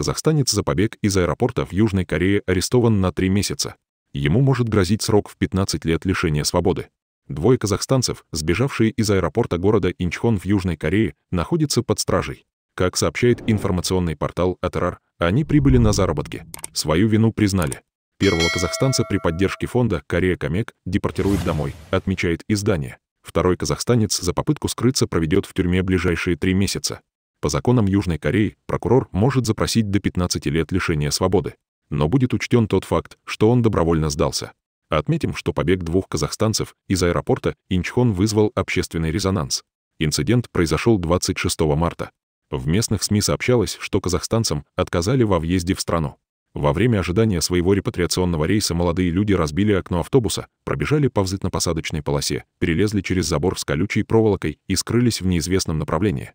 Казахстанец за побег из аэропорта в Южной Корее арестован на три месяца. Ему может грозить срок в 15 лет лишения свободы. Двое казахстанцев, сбежавшие из аэропорта города Инчхон в Южной Корее, находятся под стражей. Как сообщает информационный портал Атерар, они прибыли на заработки. Свою вину признали. Первого казахстанца при поддержке фонда «Корея Комек» депортируют домой, отмечает издание. Второй казахстанец за попытку скрыться проведет в тюрьме ближайшие три месяца. По законам Южной Кореи прокурор может запросить до 15 лет лишения свободы. Но будет учтен тот факт, что он добровольно сдался. Отметим, что побег двух казахстанцев из аэропорта Инчхон вызвал общественный резонанс. Инцидент произошел 26 марта. В местных СМИ сообщалось, что казахстанцам отказали во въезде в страну. Во время ожидания своего репатриационного рейса молодые люди разбили окно автобуса, пробежали по взлетно-посадочной полосе, перелезли через забор с колючей проволокой и скрылись в неизвестном направлении.